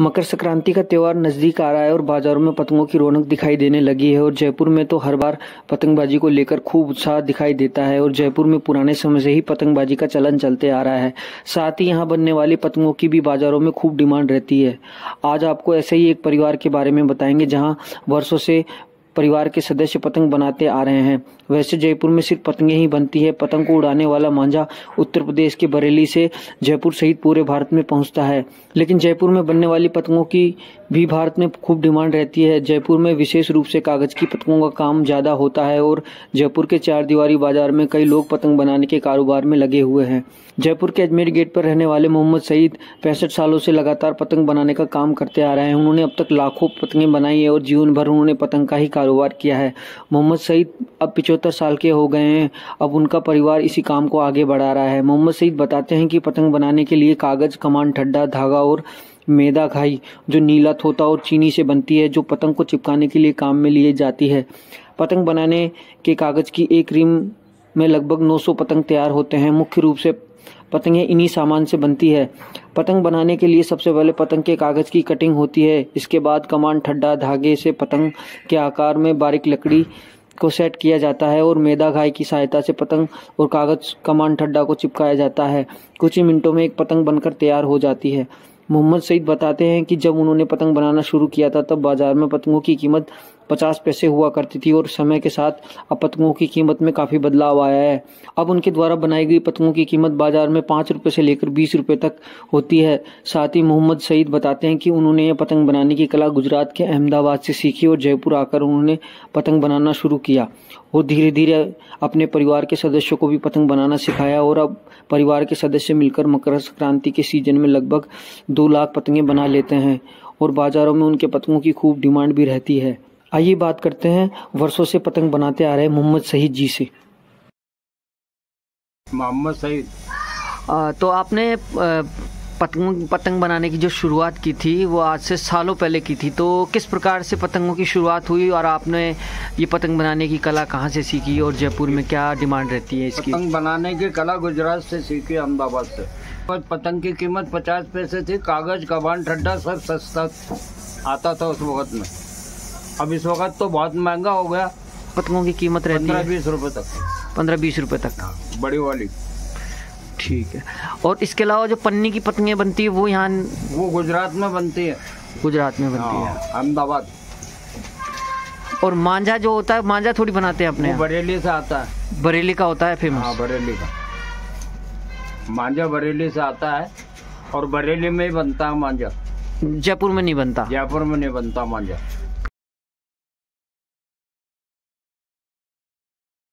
मकर संक्रांति का त्यौहार नज़दीक आ रहा है और बाजारों में पतंगों की रौनक दिखाई देने लगी है और जयपुर में तो हर बार पतंगबाजी को लेकर खूब उत्साह दिखाई देता है और जयपुर में पुराने समय से ही पतंगबाजी का चलन चलते आ रहा है। साथ ही यहाँ बनने वाली पतंगों की भी बाजारों में खूब डिमांड रहती है। आज आपको ऐसे ही एक परिवार के बारे में बताएँगे जहाँ वर्षों से परिवार के सदस्य पतंग बनाते आ रहे हैं। वैसे जयपुर में सिर्फ़ पतंगे ही बनती है। पतंग को उड़ाने वाला मांझा उत्तर प्रदेश के बरेली से जयपुर सहित पूरे भारत में पहुँचता है। लेकिन जयपुर में बनने वाली पतंगों की भी भारत में खूब डिमांड रहती है। जयपुर में विशेष रूप से कागज़ की पतंगों का काम ज़्यादा होता है और जयपुर के चार दीवारी बाज़ार में कई लोग पतंग बनाने के कारोबार में लगे हुए हैं। जयपुर के अजमेर गेट पर रहने वाले मोहम्मद सईद पैंसठ सालों से लगातार पतंग बनाने का काम करते आ रहे हैं। उन्होंने अब तक लाखों पतंगें बनाई है और जीवन भर उन्होंने पतंग का ही कारोबार किया है। मोहम्मद सईद अब पिचहत्तर साल के हो गए हैं। अब उनका परिवार इसी काम को आगे बढ़ा रहा है। मोहम्मद सईद बताते हैं कि पतंग बनाने के लिए कागज़, कमान, ठड्डा, धागा और मैदा घाई जो नीला थोता और चीनी से बनती है, जो पतंग को चिपकाने के लिए काम में लिए जाती है। पतंग बनाने के कागज़ की एक रिम में लगभग 900 पतंग तैयार होते हैं। मुख्य रूप से पतंगे इन्हीं सामान से बनती है। पतंग बनाने के लिए सबसे पहले पतंग के कागज़ की कटिंग होती है। इसके बाद कमान ठड्डा धागे से पतंग के आकार में बारीक लकड़ी को सेट किया जाता है और मैदा घाई की सहायता से पतंग और कागज़, कमान ठड्डा को चिपकाया जाता है। कुछ ही मिनटों में एक पतंग बनकर तैयार हो जाती है। मोहम्मद सईद बताते हैं कि जब उन्होंने पतंग बनाना शुरू किया था, तब बाज़ार में पतंगों की कीमत पचास पैसे हुआ करती थी और समय के साथ अब पतंगों की कीमत में काफ़ी बदलाव आया है। अब उनके द्वारा बनाई गई पतंगों की कीमत बाज़ार में पाँच रुपये से लेकर बीस रुपये तक होती है। साथ ही मोहम्मद सईद बताते हैं कि उन्होंने यह पतंग बनाने की कला गुजरात के अहमदाबाद से सीखी और जयपुर आकर उन्होंने पतंग बनाना शुरू किया। वो धीरे धीरे अपने परिवार के सदस्यों को भी पतंग बनाना सिखाया और अब परिवार के सदस्य मिलकर मकर संक्रांति के सीज़न में लगभग दो लाख पतंगें बना लेते हैं और बाजारों में उनके पतंगों की खूब डिमांड भी रहती है। आइए बात करते हैं वर्षों से पतंग बनाते आ रहे मोहम्मद सहीद जी से। मोहम्मद सईद। तो आपने पतंग पतंग बनाने की जो शुरुआत की थी वो आज से सालों पहले की थी। तो किस प्रकार से पतंगों की शुरुआत हुई और आपने ये पतंग बनाने की कला कहाँ से सीखी और जयपुर में क्या डिमांड रहती है इसकी? पतंग बनाने की कला गुजरात से सीखी अहमदाबाद से। पतंग की कीमत पचास पैसे थी कागज़ कबान ठंडा सब सस्ता आता था उस वक्त में। अब इस वक्त तो बहुत महँगा हो गया। पतंगों की कीमत रहती है। बीस रुपए तक। पंद्रह बीस रुपए तक। हाँ, बड़ी वाली। ठीक है। और इसके अलावा जो पन्नी की पतंगें बनती है वो यहाँ वो गुजरात में बनती है। गुजरात में बनती है हाँ, अहमदाबाद। और मांझा जो होता है मांझा थोड़ी बनाते हैं अपने बरेली से आता है। बरेली का होता है फ़ेमस हाँ बरेली का। मांझा बरेली से आता है और बरेली में ही बनता है मांझा। जयपुर में नहीं बनता। जयपुर में नहीं बनता मांझा।